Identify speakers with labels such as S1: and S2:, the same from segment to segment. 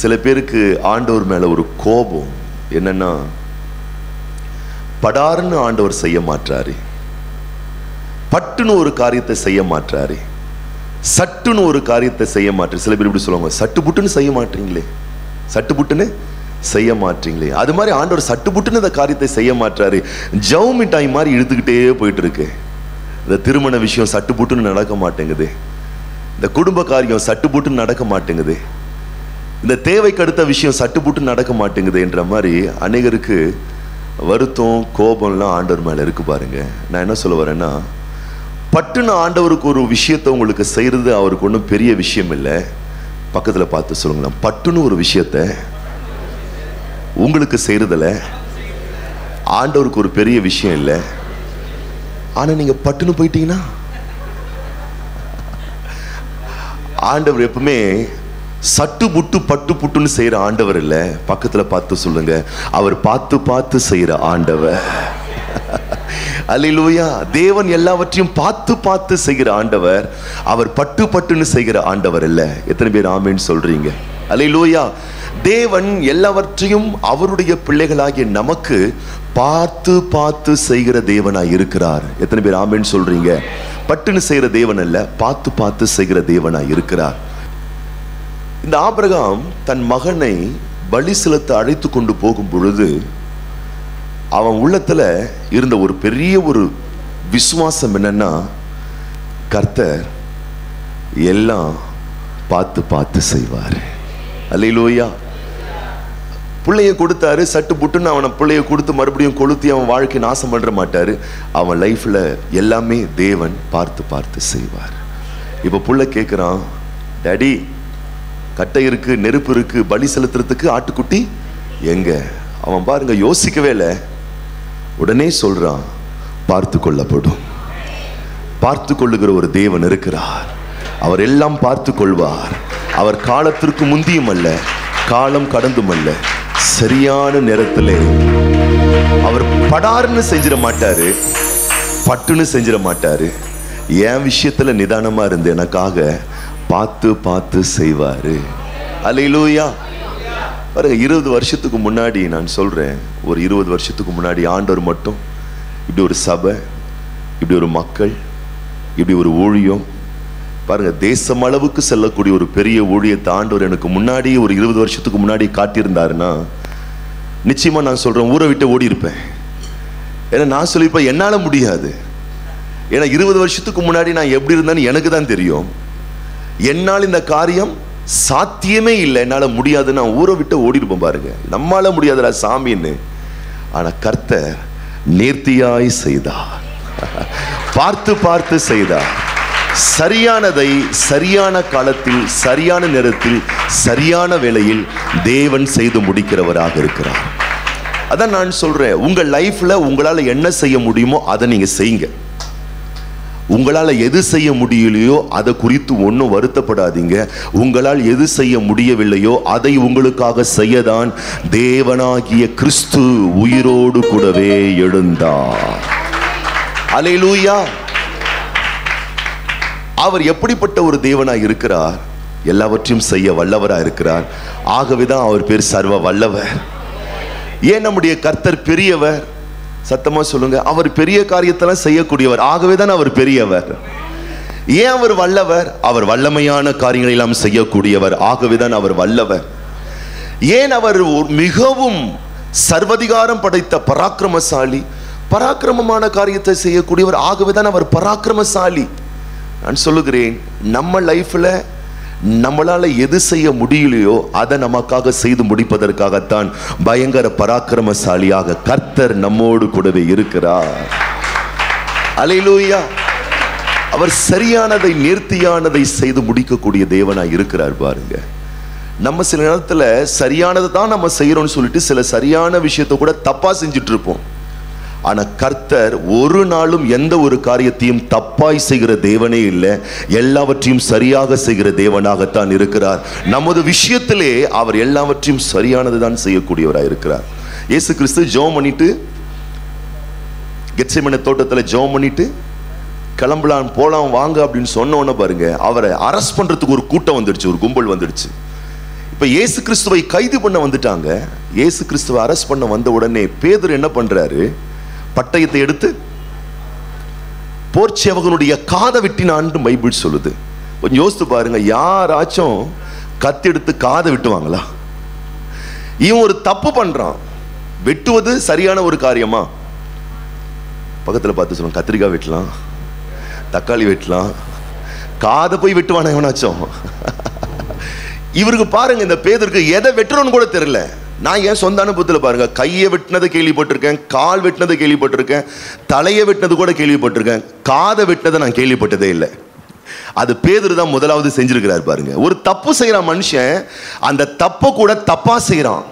S1: சில பேருக்கு ஆண்டவர் மேலே ஒரு கோபம். என்னென்னா படாருன்னு ஆண்டவர் செய்ய மாட்டாரு பட்டுன்னு ஒரு காரியத்தை செய்ய மாட்டாரு சட்டுன்னு ஒரு காரியத்தை செய்ய மாட்டேன் சில பேர் இப்படி சொல்லுவாங்க சட்டு புட்டுன்னு செய்ய மாட்டீங்களே. சட்டு புட்டுன்னு செய்ய மாட்டீங்களே. அது மாதிரி ஆண்டவர் சட்டு புட்டுன்னு இந்த காரியத்தை செய்ய மாட்டாரு ஜவு மிட்டாய் மாதிரி இழுத்துக்கிட்டே போயிட்டு இருக்கு இந்த திருமண விஷயம் சட்டு புட்டுன்னு நடக்க மாட்டேங்குது. இந்த குடும்ப காரியம் சட்டு புட்டுன்னு நடக்க மாட்டேங்குது. இந்த தேவைக்கு அடுத்த விஷயம் சட்டு புட்டு நடக்க மாட்டேங்குது என்ற மாதிரி அநேகருக்கு வருத்தம் கோபம்லாம் ஆண்டவர் மேலே இருக்கு பாருங்க. நான் என்ன சொல்ல வரேன்னா பட்டுன்னு ஆண்டவருக்கு ஒரு விஷயத்தை உங்களுக்கு செய்கிறது அவருக்கு ஒன்றும் பெரிய விஷயம் இல்லை. பக்கத்தில் பார்த்து சொல்லுங்களேன். பட்டுன்னு ஒரு விஷயத்த உங்களுக்கு செய்கிறதில்ல ஆண்டவருக்கு ஒரு பெரிய விஷயம் இல்லை. ஆனால் நீங்கள் பட்டுன்னு போயிட்டீங்கன்னா ஆண்டவர் எப்பவுமே சட்டு புட்டு பட்டு புட்டுன்னு செய்யற ஆண்டவர் இல்ல. பக்கத்துல பார்த்து சொல்லுங்க. அவர் பார்த்து பார்த்து செய்யற ஆண்டவர். அலிலூயா தேவன் எல்லாவற்றையும் பார்த்து பார்த்து செய்கிற ஆண்டவர். அவர் பட்டு பட்டுன்னு செய்கிற ஆண்டவர் இல்ல. எத்தனை பேர் ஆமேன்னு சொல்றீங்க? அலிலூயா தேவன் எல்லாவற்றையும் அவருடைய பிள்ளைகளாகிய நமக்கு பார்த்து பார்த்து செய்கிற தேவனாய் இருக்கிறார். எத்தனை பேர் ஆமேன்னு சொல்றீங்க? பட்டுன்னு செய்கிற தேவன் அல்ல பார்த்து பார்த்து செய்கிற தேவனாய் இருக்கிறார். இந்த ஆபிரகாம் தன் மகனை பலி செலுத்த அழைத்து கொண்டு போகும் பொழுது அவன் உள்ளத்தில் இருந்த ஒரு பெரிய ஒரு விசுவாசம் என்னன்னா கர்த்தர் எல்லாம் பார்த்து பார்த்து செய்வார். அல்லையிலோயா பிள்ளைய கொடுத்தாரு சட்டு புட்டுன்னு அவனை பிள்ளைய கொடுத்து மறுபடியும் கொளுத்தி அவன் வாழ்க்கை நாசம் பண்ண மாட்டார். அவன் லைஃப்பில் எல்லாமே தேவன் பார்த்து பார்த்து செய்வார். இப்போ புள்ள கேட்குறான் டேடி கட்டை இருக்கு நெருப்பு இருக்கு பலி செலுத்துறதுக்கு ஆட்டுக்குட்டி? எங்க? அவன் பாருங்க யோசிக்கவே இல்லை. உடனே சொல்றான் பார்த்து கொள்ளப்படும். பார்த்து கொள்ளுகிற ஒரு தேவன் இருக்கிறார். அவர் எல்லாம் பார்த்து கொள்வார். அவர் காலத்திற்கு முந்தியும் அல்ல காலம் கடந்தும் அல்ல. சரியான நேரத்தில் அவர் படார்னு செஞ்சிட மாட்டாரு பட்டுன்னு செஞ்சிட மாட்டாரு. என் விஷயத்துல நிதானமா இருந்து எனக்காக பார்த்து பார்த்து செய்வார். அலையிலூயா பாருங்க இருபது வருஷத்துக்கு முன்னாடி நான் சொல்கிறேன் ஒரு இருபது வருஷத்துக்கு முன்னாடி ஆண்டவர் மட்டும். இப்படி ஒரு சபை இப்படி ஒரு மக்கள் இப்படி ஒரு ஊழியம். பாருங்கள் தேசம் அளவுக்கு செல்லக்கூடிய ஒரு பெரிய ஊழியத்தை ஆண்டவர் எனக்கு முன்னாடி ஒரு இருபது வருஷத்துக்கு முன்னாடி காட்டியிருந்தாருன்னா நிச்சயமாக நான் சொல்கிறேன் ஊரை விட்டு ஓடி இருப்பேன். ஏன்னா நான் சொல்லியிருப்பேன் என்னால் முடியாது. ஏன்னா இருபது வருஷத்துக்கு முன்னாடி நான் எப்படி இருந்தேன்னு எனக்கு தான் தெரியும். என்னால் இந்த காரியம் சாத்தியமே இல்லை. என்னால் முடியாது நான் ஊரை விட்டு ஓடிருப்போம் பாருங்க. நம்மால முடியாதுடா சாமின்னு. ஆனால் கர்த்தர் நேர்த்தியாய் செய்தார். பார்த்து பார்த்து செய்தார். சரியானதை சரியான காலத்தில் சரியான நேரத்தில் சரியான வேளையில் தேவன் செய்து முடிக்கிறவராக இருக்கிறார். அதான் நான் சொல்றேன். உங்கள் லைஃப்ல உங்களால் என்ன செய்ய முடியுமோ அதை நீங்க செய்யுங்க. உங்களால் எது செய்ய முடியலையோ அதை குறித்து ஒன்றும் வருத்தப்படாதீங்க. உங்களால் எது செய்ய முடியவில்லையோ அதை உங்களுக்காக செய்யதான் தேவனாகிய கிறிஸ்து உயிரோடு கூடவே எழுந்தார். அலையிலூயா அவர் எப்படிப்பட்ட ஒரு தேவனாக இருக்கிறார்? எல்லாவற்றையும் செய்ய வல்லவராக இருக்கிறார். ஆகவேதான் அவர் பேர் சர்வ வல்லவர். ஏன் நம்முடைய கர்த்தர் பெரியவர்? சத்தமா சொல்லுங்க. அவர் பெரிய காரியத்தெல்லாம் செய்யக்கூடியவர். ஆகவே தான் அவர் பெரியவர். ஏன் அவர் வல்லவர்? அவர் வல்லமையான காரியங்களை எல்லாம் செய்யக்கூடியவர். ஆகவே தான் அவர் வல்லவர். ஏன் அவர் ஒரு மிகவும் சர்வதிகாரம் படைத்த பராக்கிரமசாலி? பராக்கிரமமான காரியத்தை செய்யக்கூடியவர். ஆகவே தான் அவர் பராக்கிரமசாலி. நான் சொல்லுகிறேன் நம்ம லைஃப்ல நம்மளால் எது செய்ய முடியலையோ அதை நமக்காக செய்து முடிப்பதற்காகத்தான் பயங்கர பராக்கிரமசாலியாக கர்த்தர் நம்மோடு கூடவே இருக்கிறார். அலையிலூயா அவர் சரியானதை நேர்த்தியானதை செய்து முடிக்கக்கூடிய தேவனாக இருக்கிறார் பாருங்க. நம்ம சில நேரத்தில் சரியானதை தான் நம்ம செய்கிறோம்னு சொல்லிட்டு சில சரியான விஷயத்தை கூட தப்பாக செஞ்சுட்டு இருப்போம். ஆனா கர்த்தர் ஒரு நாளும் எந்த ஒரு காரியத்தையும் தப்பாய் செய்கிற தேவனே இல்லை. எல்லாவற்றையும் சரியாக செய்கிற தேவனாகத்தான் இருக்கிறார். நமது விஷயத்திலே அவர் எல்லாவற்றையும் சரியானது தான் செய்யக்கூடியவராக இருக்கிறார். இயேசு கிறிஸ்து ஜோம் பண்ணிட்டு கெட்செமன தோட்டத்தில் ஜோம் பண்ணிட்டு கிளம்பலாம் போலாம் வாங்க அப்படின்னு சொன்ன உடனே பாருங்க அவரை அரெஸ்ட் பண்ணுறதுக்கு ஒரு கூட்டம் வந்துடுச்சு ஒரு கும்பல் வந்துடுச்சு. இப்போ இயேசு கிறிஸ்துவை கைது பண்ண வந்துட்டாங்க. இயேசு கிறிஸ்துவை அரெஸ்ட் பண்ண வந்த உடனே பேதர் என்ன பண்றாரு? பட்டயத்தை எடுத்து போர்ச்சேவகனுடைய காதை வெட்டினான்னு பைபிள் சொல்லுது. கொஞ்சம் யோசித்து பாருங்க யாராச்சும் கத்தி எடுத்து காதை வெட்டுவாங்களா? இவன் ஒரு தப்பு பண்றான். வெட்டுவது சரியான ஒரு காரியமா? பக்கத்துல பார்த்து சொல்லுங்க கத்திரிக்காய் வெட்டலாம் தக்காளி வெட்டலாம் காதை போய் வெட்டுவானா எவனாச்சும் இவருக்கு பாருங்க இந்த பேதருக்கு எதை வெட்டுறோன்னு கூட தெரியல. நான் என் சொந்த அனுபவத்தில் பாருங்க கையை வெட்டினதை கேள்விப்பட்டிருக்கேன் கால் வெட்டினதை கேள்விப்பட்டிருக்கேன் தலையை வெட்டினது கூட கேள்விப்பட்டிருக்கேன் காதை வெட்டினதை நான் கேள்விப்பட்டதே இல்லை. அது பேதர் தான் முதலாவது செஞ்சிருக்கிறார் பாருங்க. ஒரு தப்பு செய்கிறான் மனுஷன் அந்த தப்பை கூட தப்பா செய்கிறான்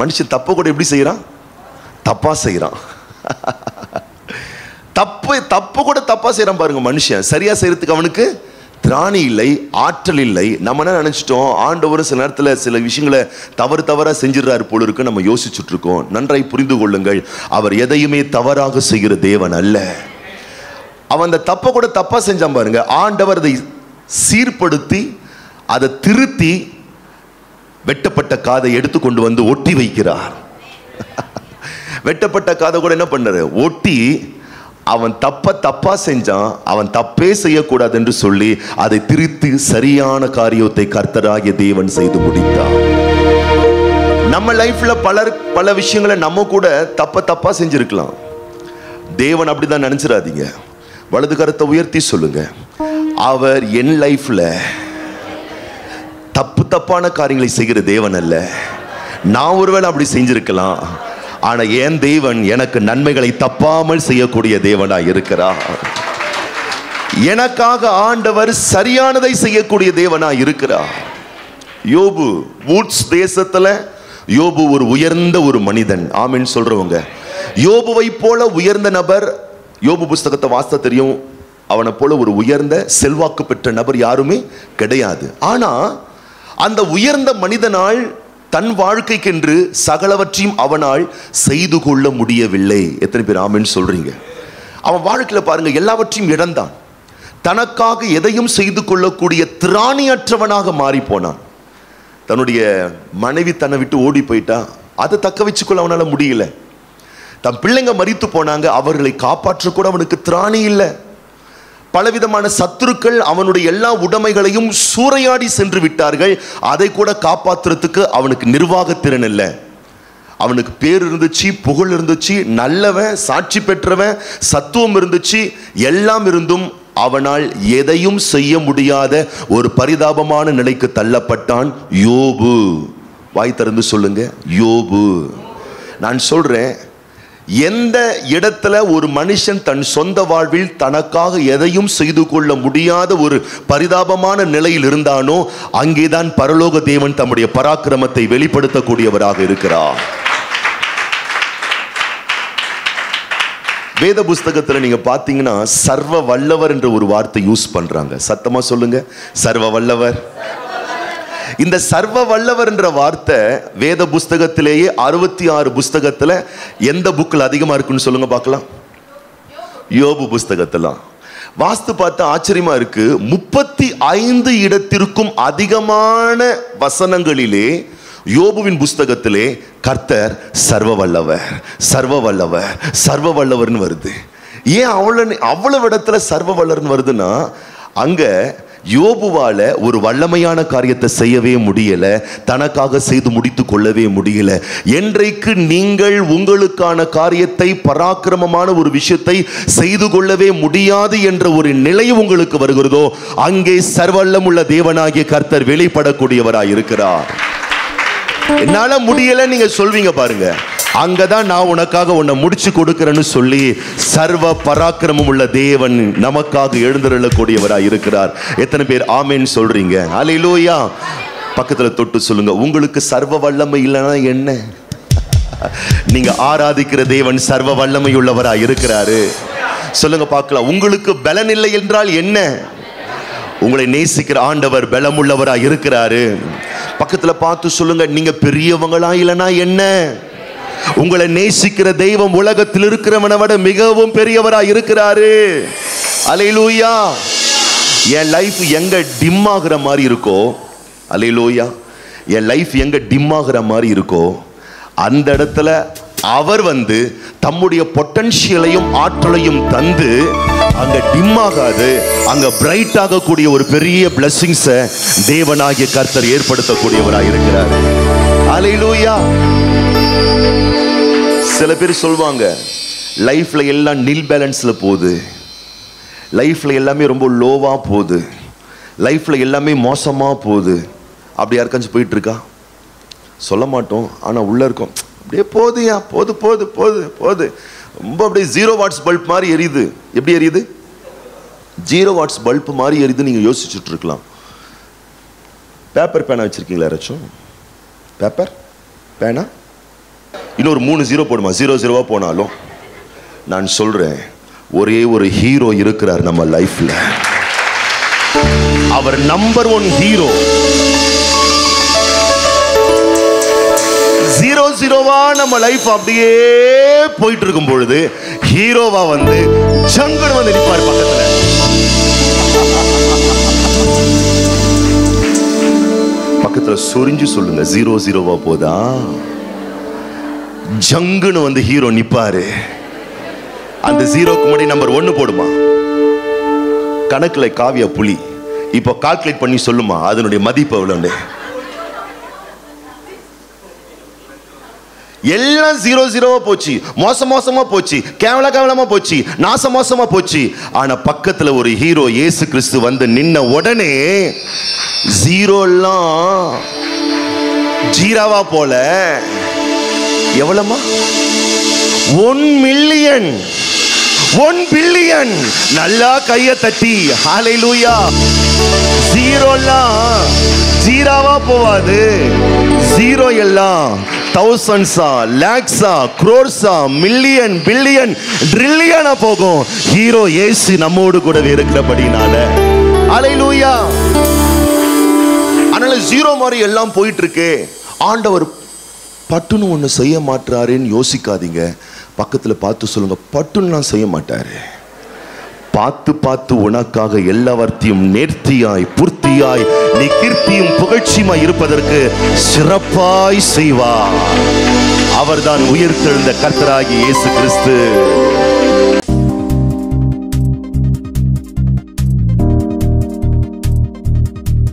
S1: மனுஷன் தப்பை கூட எப்படி செய்கிறான் தப்பா செய்கிறான் தப்பு தப்பு கூட தப்பா செய்கிறான் பாருங்க மனுஷன். சரியா செய்யறதுக்கு அவனுக்கு திராணி இல்லை ஆற்றல் இல்லை நம்ம என்ன நினச்சிட்டோம்? ஆண்டவர் சில நேரத்தில் சில விஷயங்களை தவறு தவறாக செஞ்சிடறாரு போல இருக்கு நம்ம யோசிச்சுட்டு இருக்கோம் நன்றாய் புரிந்து கொள்ளுங்கள். அவர் எதையுமே தவறாக செய்கிற தேவன் அல்ல. அவன் அந்த தப்பை கூட தப்பாக செஞ்சான் பாருங்க. ஆண்டவர் அதை சீர்படுத்தி அதை திருத்தி வெட்டப்பட்ட காதை எடுத்து கொண்டு வந்து ஒட்டி வைக்கிறார். வெட்டப்பட்ட காதை கூட என்ன பண்ணாரு? ஒட்டி அவன் தப்ப தப்பா செஞ்சான் அவன் தப்பே செய்யக்கூடாது என்று சொல்லி அதை திரித்து சரியான காரியத்தை கர்த்தராகிய தேவன் செய்து முடித்தான் நம்ம லைஃப்ல பலர் பல விஷயங்களை நம்ம கூட தப்ப தப்பா செஞ்சிருக்கலாம். தேவன் அப்படிதான் நினைச்சிடாதீங்க. வலது கரத்தை உயர்த்தி சொல்லுங்க. அவர் என் லைஃப்ல தப்பு தப்பான காரியங்களை செய்கிற தேவன் அல்ல. நான் ஒருவேளை அப்படி செஞ்சிருக்கலாம். ஆனால் என் தேவன் எனக்கு நன்மைகளை தப்பாமல் செய்யக்கூடிய தேவனா இருக்கிறார்? எனக்காக ஆண்டவர் சரியானதை செய்யக்கூடிய தேவனா இருக்கிறார். யோபு வூட்ஸ் தேசத்தில் யோபு ஒரு உயர்ந்த ஒரு மனிதன். ஆமின்னு சொல்றவங்க. யோபுவை போல உயர்ந்த நபர் யோபு புஸ்தகத்தை வாச தெரியும் அவனை போல ஒரு உயர்ந்த செல்வாக்கு பெற்ற நபர் யாருமே கிடையாது. ஆனா அந்த உயர்ந்த மனிதனால் தன் வாழ்க்கைக்கென்று சகலவற்றையும் அவனால் செய்து கொள்ள முடியவில்லை. எத்தனை பேர் ஆமின்னு சொல்கிறீங்க அவன் வாழ்க்கையில் பாருங்கள் எல்லாவற்றையும் இழந்தான். தனக்காக எதையும் செய்து கொள்ளக்கூடிய திராணியற்றவனாக மாறி போனான் தன்னுடைய மனைவி தன்னை விட்டு ஓடி போயிட்டா அதை தக்க வச்சுக்கொள்ள அவனால் முடியல. தன் பிள்ளைங்க மறித்து போனாங்க அவர்களை காப்பாற்ற கூட அவனுக்கு திராணி இல்லை. பலவிதமான சத்துருக்கள் அவனுடைய எல்லா உடைமைகளையும் சூறையாடி சென்று விட்டார்கள். அதை கூட காப்பாத்துறதுக்கு அவனுக்கு நிர்வாகத்திறன் இல்லை. அவனுக்கு பேர் இருந்துச்சு புகழ் இருந்துச்சு நல்லவன் சாட்சி பெற்றவன் சத்துவம் இருந்துச்சு எல்லாம் இருந்தும் அவனால் எதையும் செய்ய முடியாத ஒரு பரிதாபமான நிலைக்கு தள்ளப்பட்டான் யோபு. வாய் திறந்து சொல்லுங்க யோபு. நான் சொல்றேன் எந்த இடத்துல ஒரு மனுஷன் தன் சொந்த வாழ்வில் தனக்காக எதையும் செய்து கொள்ள முடியாத ஒரு பரிதாபமான நிலையில் இருந்தானோ அங்கேதான் பரலோக தேவன் தம்முடைய பராக்கிரமத்தை வெளிப்படுத்தக்கூடியவராக இருக்கிறார். வேத புஸ்தகத்தில் நீங்க பாத்தீங்கன்னா சர்வ வல்லவர் என்ற ஒரு வார்த்தை யூஸ் பண்றாங்க. சத்தமா சொல்லுங்க. சர்வ வல்லவர். இந்த சர்வ வல்லவர் என்ற வார்த்தை வேத புஸ்தகத்திலேயே அறுபத்தி ஆறு புஸ்தகத்துல எந்த புக்கில் அதிகமா இருக்குன்னு சொல்லுங்க பார்க்கலாம். யோபு புஸ்தகத்திலாம் வாஸ்து பார்த்தா ஆச்சரியமா இருக்கு. முப்பத்தி ஐந்து இடத்திற்கும் அதிகமான வசனங்களிலே யோபுவின் புஸ்தகத்திலே கர்த்தர் சர்வ வல்லவர் சர்வ வல்லவர் சர்வ வல்லவர்னு வருது. ஏன் அவ்வளவு அவ்வளவு இடத்துல சர்வ வல்லர்னு வருதுன்னா அங்க யோபுவால ஒரு வல்லமையான காரியத்தை செய்யவே முடியல தனக்காக செய்து முடித்து கொள்ளவே முடியல. என்றைக்கு நீங்கள் உங்களுக்கான காரியத்தை பராக்கிரமமான ஒரு விஷயத்தை செய்து கொள்ளவே முடியாது என்ற ஒரு நிலை உங்களுக்கு வருகிறதோ அங்கே சர்வல்லம் உள்ள தேவனாகிய கர்த்தர் வெளிப்படக்கூடியவராய் இருக்கிறார் என்னால முடியல நீங்க சொல்வீங்க அங்கே அங்கதான் நான் உனக்காக உன்னை முடிச்சு கொடுக்கிறேன்னு சொல்லி சர்வ பராக்கிரமம் உள்ள தேவன் நமக்காக எழுந்தருளக்கூடியவராய் இருக்கிறார். எத்தனை பேர் ஆமேன்னு சொல்றீங்க? அலையிலோயா பக்கத்தில் தொட்டு சொல்லுங்க. உங்களுக்கு சர்வ வல்லமை இல்லைன்னா என்ன? நீங்க ஆராதிக்கிற தேவன் சர்வ வல்லமை உள்ளவரா இருக்கிறாரு. சொல்லுங்க பார்க்கலாம். உங்களுக்கு பலன் இல்லை என்றால் என்ன? உங்களை நேசிக்கிற ஆண்டவர் பலமுள்ளவரா இருக்கிறாரு. பக்கத்துல பார்த்து சொல்லுங்க. நீங்க பெரியவங்களா இல்லைன்னா என்ன? உங்களை நேசிக்கிற தெய்வம் உலகத்தில் இருக்கிறவனை விட மிகவும் பெரியவராக இருக்கிறாரு. அலையிலூயா. என் லைஃப் எங்க டிம் ஆகுற மாதிரி இருக்கோ அலையிலூயா. என் லைஃப் எங்க டிம் ஆகுற மாதிரி இருக்கோ அந்த இடத்துல அவர் வந்து தம்முடைய பொட்டன்ஷியலையும் ஆற்றலையும் தந்து அங்க டிம் ஆகாது அங்க பிரைட் ஆகக்கூடிய ஒரு பெரிய பிளஸ்ஸிங்ஸை தேவனாகிய கர்த்தர் ஏற்படுத்தக்கூடியவராக இருக்கிறார். அலையிலூயா. சில பேர் சொல்லுவாங்க லைஃப்பில் எல்லாம் நில் பேலன்ஸில் போகுது. லைஃப்பில் எல்லாமே ரொம்ப லோவாக போகுது. லைஃப்பில் எல்லாமே மோசமாக போகுது. அப்படி யாருக்காச்சும் போயிட்டுருக்கா? சொல்ல மாட்டோம். ஆனால் உள்ளே இருக்கோம். அப்படியே போதுயா போது போது போது போது ரொம்ப அப்படியே ஜீரோ வாட்ஸ் பல்ப் மாதிரி எரியுது. எப்படி எரியுது? ஜீரோ வாட்ஸ் பல்ப் மாதிரி எரியுது நீங்கள் யோசிச்சுட்டு இருக்கலாம். பேப்பர் பேனா வச்சுருக்கீங்களா யாராச்சும்? பேப்பர் பேனா இன்னொரு மூணு ஜீரோ போடுமா? ஜீரோ ஜீரோவா போனாலும் நான் சொல்றேன் ஒரே ஒரு ஹீரோ இருக்கிறார் நம்ம லைஃப்ல அவர் நம்பர் ஒன் ஹீரோ ஜீரோ ஜீரோவா நம்ம லைஃப் அப்படியே போயிட்டு இருக்கும் பொழுது ஹீரோவா வந்து ஜங்கன் வந்து நிற்பார் பக்கத்துல. பக்கத்தில் சொரிஞ்சு சொல்லுங்க. ஜீரோ ஜீரோவா போதா? ஜங்குன்னு வந்து ஹீரோ நிப்பாரு. அந்த ஜீரோக்கு முன்னாடி நம்பர் ஒன்று போடுமா? கணக்கில் காவியா புலி. இப்போ கால்குலேட் பண்ணி சொல்லுமா அதனுடைய மதிப்பு எவ்வளோன்னு எல்லாம் ஜீரோ ஜீரோவா போச்சு. மோச மோசமா போச்சு. கேவல கேவலமா போச்சு. நாச மோசமா போச்சு. ஆனா பக்கத்துல ஒரு ஹீரோ இயேசு கிறிஸ்து வந்து நின்ன உடனே ஜீரோ எல்லாம் ஜீராவா போல. எவ்வளமா? ஒன் மில்லியன் ஒன் பில்லியன் நல்லா கைய தட்டி. ஹalleluya ஜீரோலாம் ஜீராவா போவாது. ஜீரோ எல்லாம் தௌசண்ட்ஸா லேக்ஸா குரோர்ஸா மில்லியன் பில்லியன் ட்ரில்லியனா போகும். ஹீரோ ஏசி நம்மோடு கூட இருக்கிறபடினால. லூயா அதனால ஜீரோ மாதிரி எல்லாம் போயிட்டு இருக்கு. ஆண்டவர் பட்டுன்னு ஒன்று செய்ய மாட்டாருன்னு யோசிக்காதீங்க. பக்கத்தில் பார்த்து சொல்லுங்க பட்டுன்னு நான் செய்ய மாட்டாரு. பார்த்து பார்த்து உனக்காக எல்லாவற்றையும் நேர்த்தியாய் பூர்த்தியாய் நீ கீர்த்தியும் புகழ்ச்சியுமாய் இருப்பதற்கு சிறப்பாய் செய்வார். அவர்தான் உயிர்த்தெழுந்த கர்த்தராகி இயேசு கிறிஸ்து.